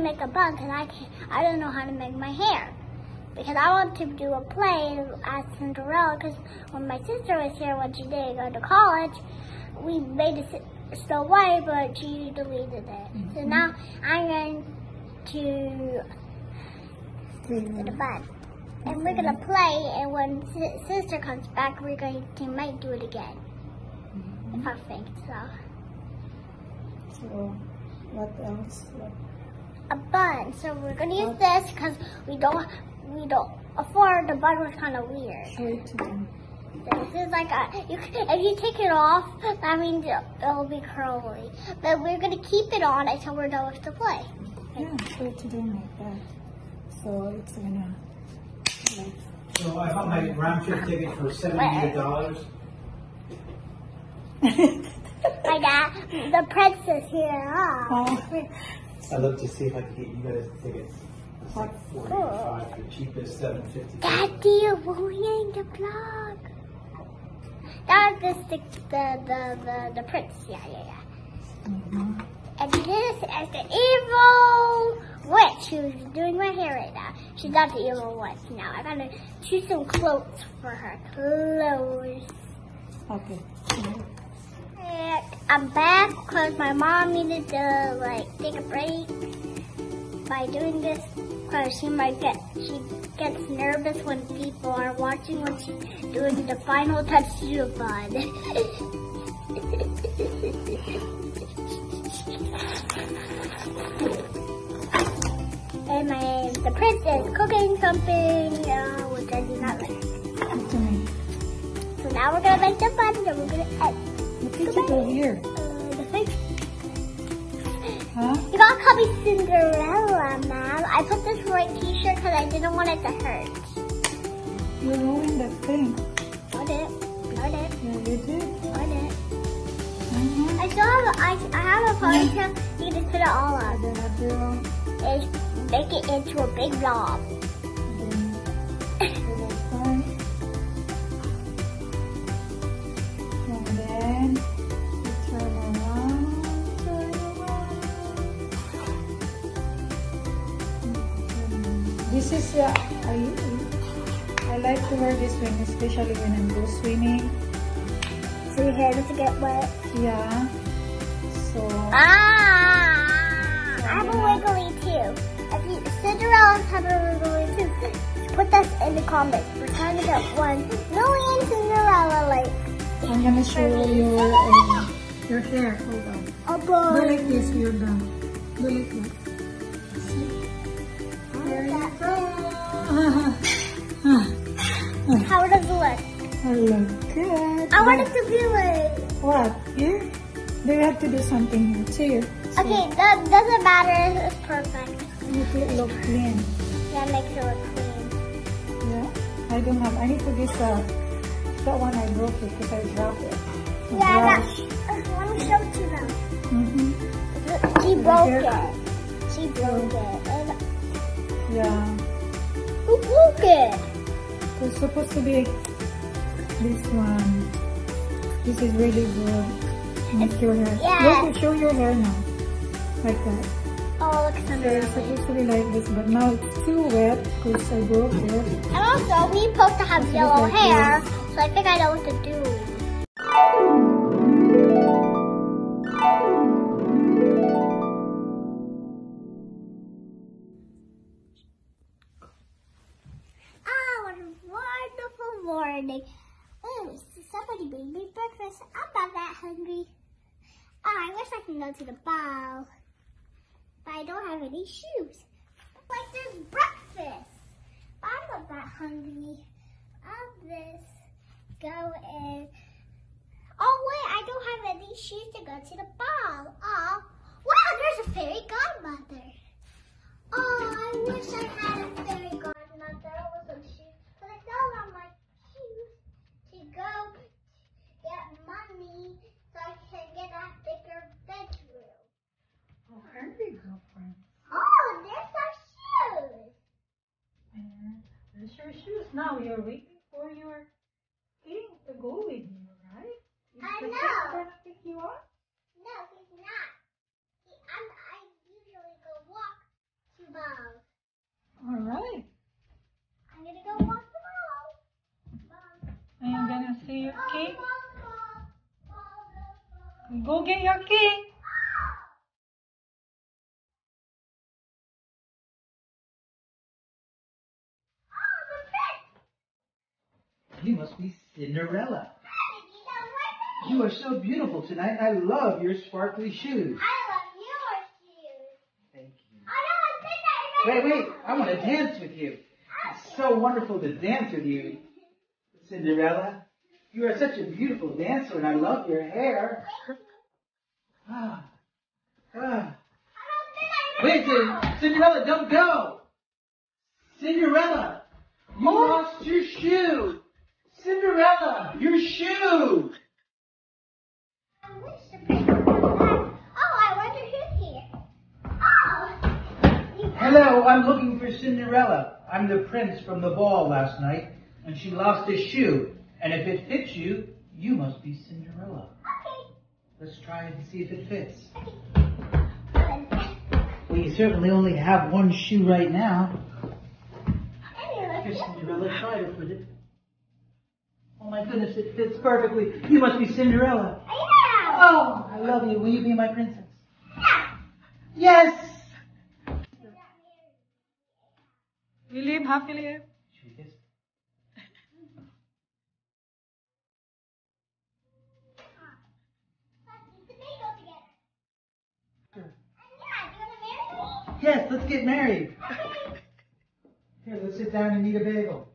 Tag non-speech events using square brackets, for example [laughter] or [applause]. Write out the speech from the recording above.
make a bun because I can't, I don't know how to make my hair. Because I want to do a play as Cinderella because when my sister was here when she didn't go to college, we made it Snow White, but she deleted it. So mm-hmm. now I'm going to to the bun. And we're gonna play, and when si- sister comes back, we're going to might do it again. Mm-hmm. If I think so. So, what else? What- A bun. So we're gonna use this because we don't we don't afford the bun was kind of weird. Show it to them. This is like a you can, if you take it off, that means it, it'll be curly. But we're gonna keep it on until we're done with the play. Yeah, show it to them like that. So it's gonna, like, So I bought my round trip ticket for seventy-eight dollars. [laughs] Like that, the princess here. Oh, I love to see if I could get you guys tickets. It's like forty-five, the cheapest seven fifty. Daddy, we're in the vlog. That was the, the, the, the, the prince. Yeah, yeah, yeah. mhm. And this is the evil witch who's doing my hair right now. She's not the evil witch now. I gotta choose some clothes for her. Clothes. okay. And I'm back because my mom needed to like take a break by doing this because she might get she gets nervous when people are watching when she's doing the final touch to the bud. and my the prince is cooking something uh, which I do not like. Come to me. So now we're gonna make the bun and we're gonna add Did you do here? uh. Huh? You gotta call me Cinderella, Mom. I put this white t-shirt because I didn't want it to hurt. You ruined that thing. I did. I did. Yeah, you did. I did. Mm-hmm. I still have. I, I have a ponytail. You can just put it all on. Then your own. And make it into a big blob. [laughs] Then do. And then This is uh, I I like to wear this when especially when I'm go swimming. So your hair doesn't get wet. Yeah. So Ah! I have a wiggly too. If you, Cinderella's have a wiggly too. Put that in the comments. We're trying to get one million Cinderella like. I'm gonna show you your uh, your hair. Hold on. A Go boy. like this, you're done. Go like that. There you go. How does it look? I look good. I want it to be like. What? Here? Do you have to do something here too? So Okay, that doesn't matter. It's perfect. Make it look clean. That makes it look clean. Yeah. I don't have. I need to get uh, that one I broke it because I dropped it. The Yeah, that, uh, let me show it to them. Mhm. She broke it. She broke it. Yeah. who broke it? It's supposed to be this one. This is really good. Make your hair. Yeah. Look, show your hair now. Like that. Oh, it looks So under it's supposed to be like this, but now it's too wet because I broke it. And also, we're supposed to have yellow like hair, so I think I know what to do. Morning. Oh, somebody made me breakfast. I'm not that hungry. Ah, I wish I could go to the ball, but I don't have any shoes. Like there's breakfast. I'm not that hungry. I'll just go and. Oh wait, I don't have any shoes to go to the ball. Oh, wow, there's a fairy godmother. Oh, I wish I just now you're waiting for your king to go with you, right? Is I the know. king gonna pick you up? No, he's not. He, I'm, I usually go walk to Mom. All right. I'm gonna go walk to Mom. Mom. I am gonna see your king. Go get your king. Cinderella. You don't like me? You are so beautiful tonight. I love your sparkly shoes. I love your shoes. Thank you. I don't want to sit there. Wait, wait. I want to dance with you. It's so wonderful to dance with you, Cinderella. You are such a beautiful dancer, and I love your hair. Ah, ah. I don't sit there. Wait, Cinderella, don't go. Cinderella, you lost your shoe. Cinderella, your shoe. I wish the come back. Oh, I wonder who's here. Oh! Hello, I'm looking for Cinderella. I'm the prince from the ball last night, and she lost a shoe. And if it fits you, you must be Cinderella. Okay. Let's try and see if it fits. Okay. Well, you certainly only have one shoe right now. Anyway, Cinderella, try to put it. Oh my goodness, it fits perfectly. You must be Cinderella. Yeah! Oh, I love you. Will you be my princess? Yeah! Yes. Philip, huh, Philip? Should we kiss? Let's eat the bagel together. Sure. And yeah, do you want to marry me? Yes, let's get married. Okay. Here, let's sit down and eat a bagel.